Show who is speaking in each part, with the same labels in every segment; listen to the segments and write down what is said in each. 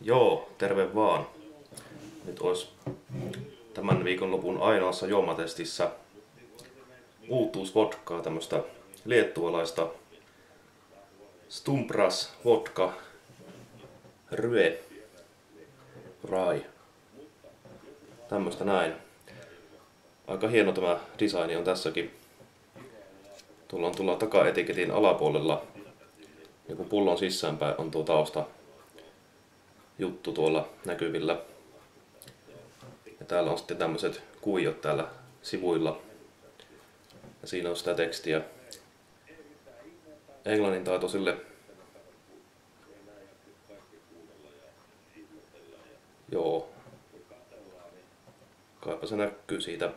Speaker 1: Joo, terve vaan. Nyt olisi tämän viikonlopun ainoassa juomatestissä uutuusvodkaa, tämmöistä liettualaista Stumpras vodka Rye Rai. Tämmöstä näin. Aika hieno tämä designi on tässäkin. Tuolla on tuolla takaetiketin alapuolella joku pullon sisäänpäin on tuo tausta juttu tuolla näkyvillä. Ja täällä on sitten tämmöiset kuviot täällä sivuilla. Ja siinä on sitä tekstiä. Englannin taitoisille. Joo. Kaipa se näkyy siitä.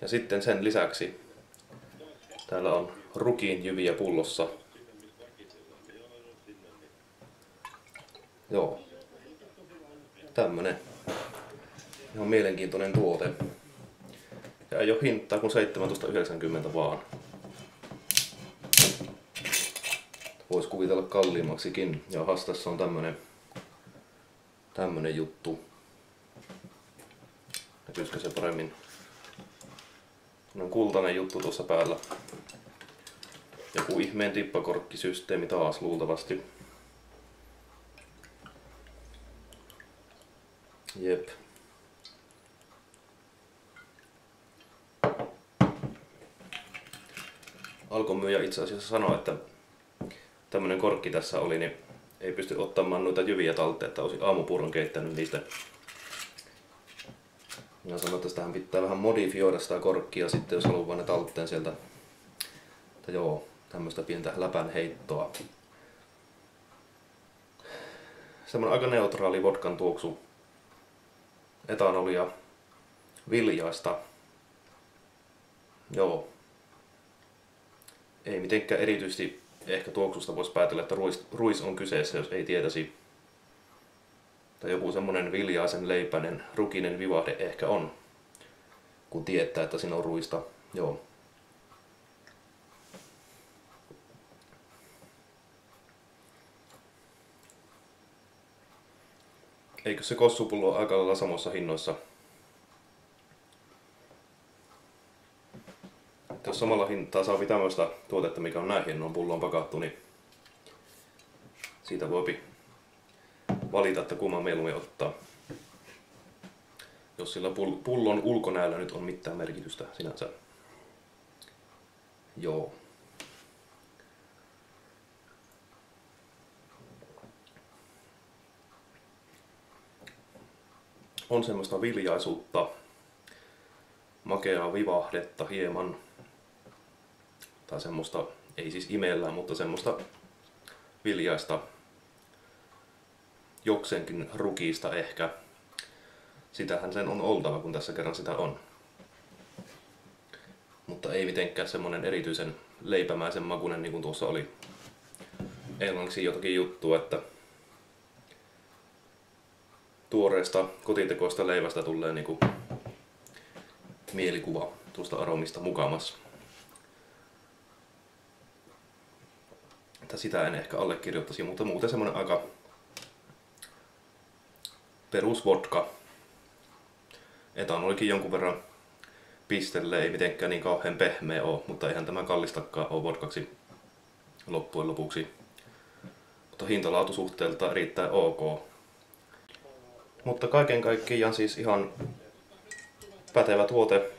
Speaker 1: Ja sitten sen lisäksi täällä on rukiin jyviä pullossa. Joo. Tämmönen ihan mielenkiintoinen tuote. Ja ei ole hintaa kuin 17,90 vaan. Voisi kuvitella kalliimmaksikin. Ja hastassa on tämmönen, tämmönen juttu. Näkyisikö se paremmin? on kultainen juttu tuossa päällä. Joku ihmeen tippakorkkisysteemi taas luultavasti. Jep. Alkon myyjä itse asiassa sanoi, että tämmönen korkki tässä oli, niin ei pysty ottamaan noita jyviä talteen, että olisi aamupuuron keittänyt niistä. Minä sanoin, että tähän pitää vähän modifioida sitä korkkia sitten, jos haluaa ne talteen sieltä. Mutta joo, tämmöistä pientä läpän heittoa. Semmoinen aika neutraali vodkan tuoksu etanolia, viljaista. Joo. Ei mitenkään erityisesti ehkä tuoksusta voisi päätellä, että ruis, ruis on kyseessä, jos ei tietäisi. Tai joku semmonen viljaisen leipäinen, rukinen vivahde ehkä on, kun tietää, että siinä on ruista. Joo. Eikö se kossupullo aika lailla samassa hinnoissa? Jos samalla hintaa saa tämmöistä tuotetta, mikä on näin hienoon pulloon pakattu, niin siitä voi valita, että kumman mieluummin ottaa. Jos sillä pullon ulkonäöllä nyt on mitään merkitystä sinänsä. Joo. On semmoista viljaisuutta, makeaa vivahdetta hieman, tai semmoista, ei siis imellään, mutta semmoista viljaista, joksenkin rukiista ehkä. Sitähän sen on oltava, kun tässä kerran sitä on. Mutta ei mitenkään semmonen erityisen leipämäisen makunen, niin kuin tuossa oli englanniksi jotakin juttua, että tuoreesta kotitekoista leivästä tulee niinku mielikuva tuosta aromista mukamas. Että sitä en ehkä allekirjoittaisi, mutta muuten semmonen aika perusvodka. Etanolikin jonkun verran pistelle, ei mitenkään niin kauhean pehmeä ole, mutta eihän tämä kallistakaan ole vodkaksi loppujen lopuksi. Mutta hintalaatusuhteelta erittäin ok. Mutta kaiken kaikkiaan siis ihan pätevä tuote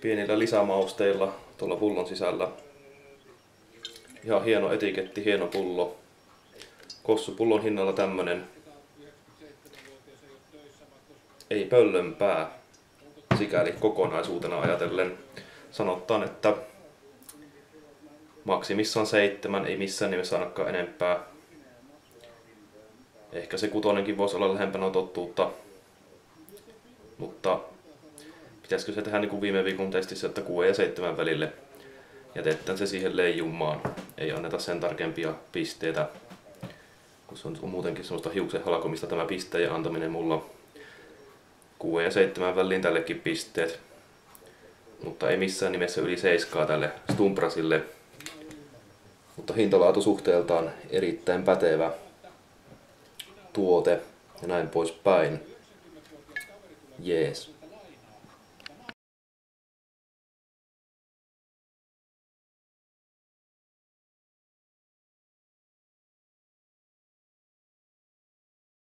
Speaker 1: pienillä lisämausteilla tuolla pullon sisällä. Ihan hieno etiketti, hieno pullo. Kossupullon hinnalla tämmönen. Ei pöllönpää sikäli kokonaisuutena ajatellen. Sanotaan, että maksimissaan seitsemän, ei missään nimessä ainakaan enempää Ehkä se kutonenkin voisi olla lähempänä tottuutta. Mutta pitäisikö se tehdä niin kuin viime viikon testissä, että 6 ja 7 välille jätetään se siihen leijumaan. Ei anneta sen tarkempia pisteitä, kun se on muutenkin semmoista hiuksen halkomista tämä pisteen antaminen mulla. 6 ja 7 väliin tällekin pisteet. Mutta ei missään nimessä yli 7 tälle Stumprasille. Mutta hintalaatu suhteeltaan erittäin pätevä tuote ja näin poispäin. Jees.